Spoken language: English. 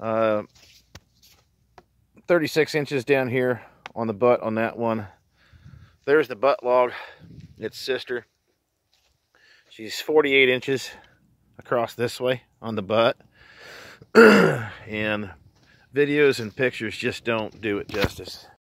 Uh, 36 inches down here on the butt on that one. There's the butt log, its sister. She's 48 inches across this way on the butt. and videos and pictures just don't do it justice.